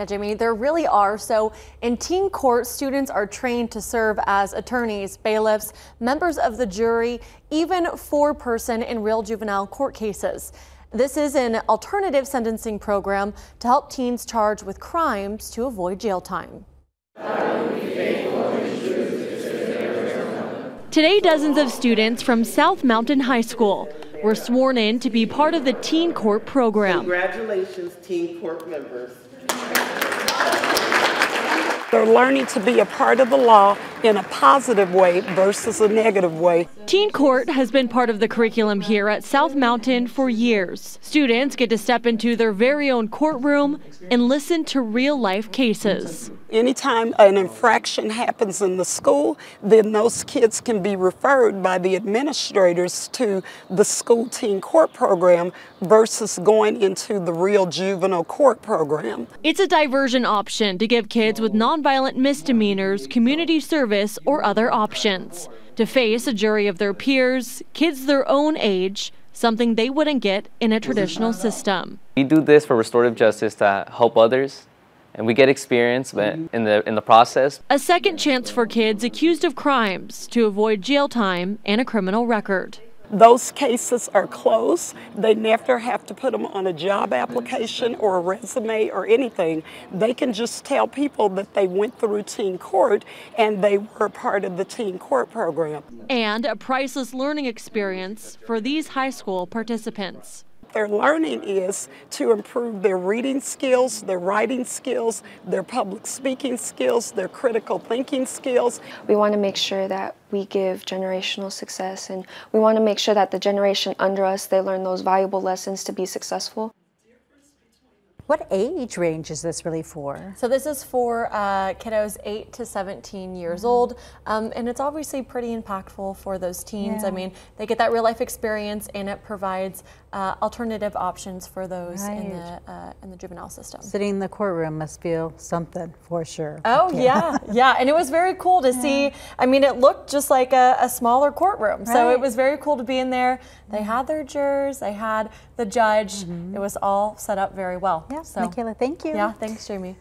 Yeah, Jamie, there really are. So in teen court, students are trained to serve as attorneys, bailiffs, members of the jury, even foreperson in real juvenile court cases. This is an alternative sentencing program to help teens charged with crimes to avoid jail time. Today, dozens of students from South Mountain High School were sworn in to be part of the Teen Court program. Congratulations, Teen Court members. They're learning to be a part of the law in a positive way versus a negative way. Teen Court has been part of the curriculum here at South Mountain for years. Students get to step into their very own courtroom and listen to real life cases. Anytime an infraction happens in the school, then those kids can be referred by the administrators to the school teen court program versus going into the real juvenile court program. It's a diversion option to give kids with nonviolent misdemeanors community service or other options. To face a jury of their peers, kids their own age, something they wouldn't get in a traditional system. We do this for restorative justice to help others and we get experience in the in the process. A second chance for kids accused of crimes to avoid jail time and a criminal record. Those cases are closed. They never have to put them on a job application or a resume or anything. They can just tell people that they went through teen court and they were part of the teen court program. And a priceless learning experience for these high school participants their learning is to improve their reading skills, their writing skills, their public speaking skills, their critical thinking skills. We want to make sure that we give generational success and we want to make sure that the generation under us, they learn those valuable lessons to be successful. What age range is this really for? So this is for uh, kiddos 8 to 17 years mm -hmm. old, um, and it's obviously pretty impactful for those teens. Yeah. I mean, they get that real life experience, and it provides uh, alternative options for those right. in the uh, in the juvenile system. Sitting in the courtroom must feel something for sure. Oh yeah, yeah, yeah. and it was very cool to yeah. see. I mean, it looked just like a, a smaller courtroom, right. so it was very cool to be in there. They had their jurors, they had the judge. Mm -hmm. It was all set up very well. Yeah. So, Michaela, thank you. Yeah, thanks, Jamie.